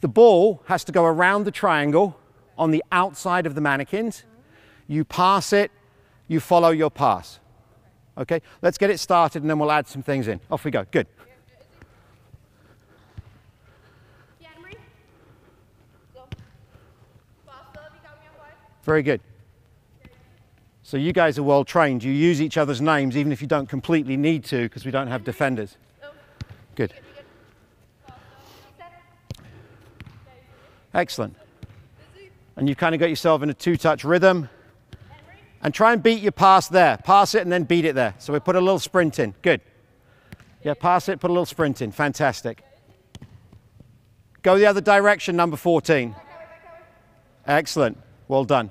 The ball has to go around the triangle on the outside of the mannequins. You pass it, you follow your pass. Okay, let's get it started and then we'll add some things in. Off we go. Good. Very good. So you guys are well trained. You use each other's names even if you don't completely need to because we don't have defenders. Good. Excellent. And you've kind of got yourself in a two-touch rhythm. And try and beat your pass there. Pass it and then beat it there. So we put a little sprint in. Good. Yeah, pass it, put a little sprint in. Fantastic. Go the other direction, number 14. Excellent. Well done.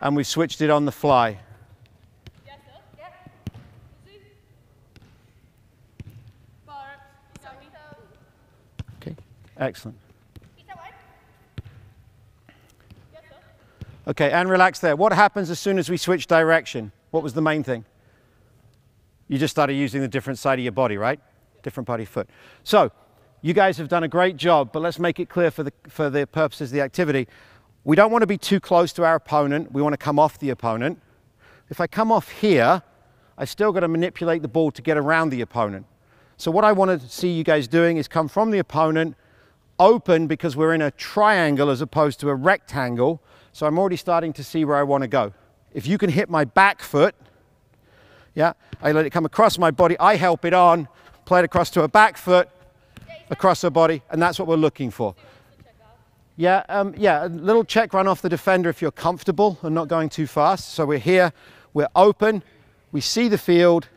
And we switched it on the fly. Okay, excellent. Okay, and relax there. What happens as soon as we switch direction? What was the main thing? You just started using the different side of your body, right? Different body foot. So, you guys have done a great job, but let's make it clear for the, for the purposes of the activity. We don't want to be too close to our opponent. We want to come off the opponent. If I come off here, I still got to manipulate the ball to get around the opponent. So what I want to see you guys doing is come from the opponent, open because we're in a triangle as opposed to a rectangle, so I'm already starting to see where I want to go. If you can hit my back foot, yeah, I let it come across my body, I help it on, play it across to a back foot, across her body, and that's what we're looking for. Yeah, um, yeah, a little check run off the defender if you're comfortable and not going too fast. So we're here, we're open, we see the field,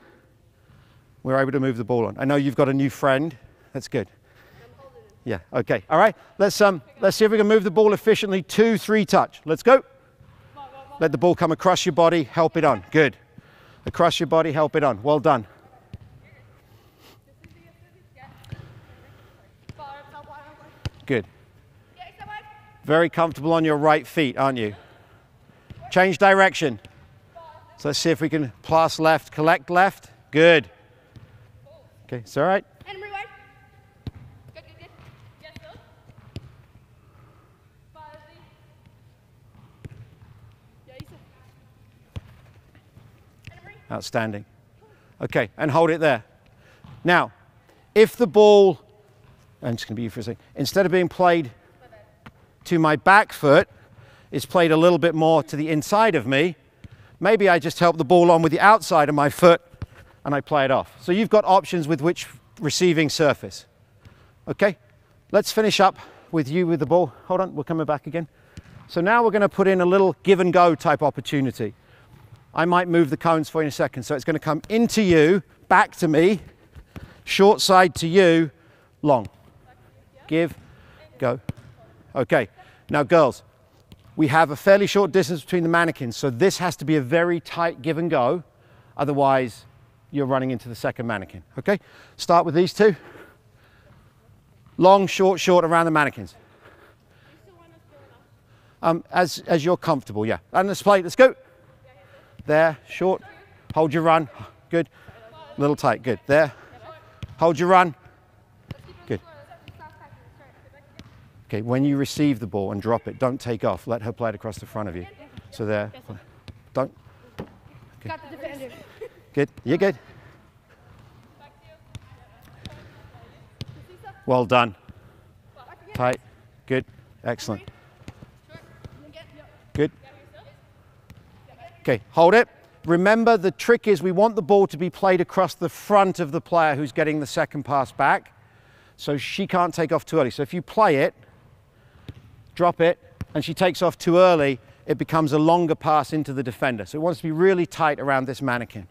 we're able to move the ball on. I know you've got a new friend, that's good. Yeah, okay. All right, let's, um, let's see if we can move the ball efficiently. Two, three touch. Let's go. Let the ball come across your body, help it on. Good. Across your body, help it on. Well done. Good. Very comfortable on your right feet, aren't you? Change direction. So let's see if we can pass left, collect left. Good. Okay, it's all right. Outstanding. Okay, and hold it there. Now, if the ball, I'm just going to be you for a second, instead of being played to my back foot, is played a little bit more to the inside of me, maybe I just help the ball on with the outside of my foot and I play it off. So you've got options with which receiving surface. Okay, let's finish up with you with the ball. Hold on, we're coming back again. So now we're going to put in a little give and go type opportunity. I might move the cones for you in a second. So it's going to come into you, back to me, short side to you, long. Give, go. Okay, now girls, we have a fairly short distance between the mannequins, so this has to be a very tight give and go, otherwise you're running into the second mannequin, okay? Start with these two. Long, short, short around the mannequins. Um, as, as you're comfortable, yeah. And let's play, let's go. There, short. Hold your run. Good. Little tight. Good. There. Hold your run. Good. Okay, when you receive the ball and drop it, don't take off. Let her play it across the front of you. So there. Don't. Okay. Good. You're good. Well done. Tight. Good. Excellent. Okay, hold it. Remember, the trick is we want the ball to be played across the front of the player who's getting the second pass back. So she can't take off too early. So if you play it, drop it, and she takes off too early, it becomes a longer pass into the defender. So it wants to be really tight around this mannequin.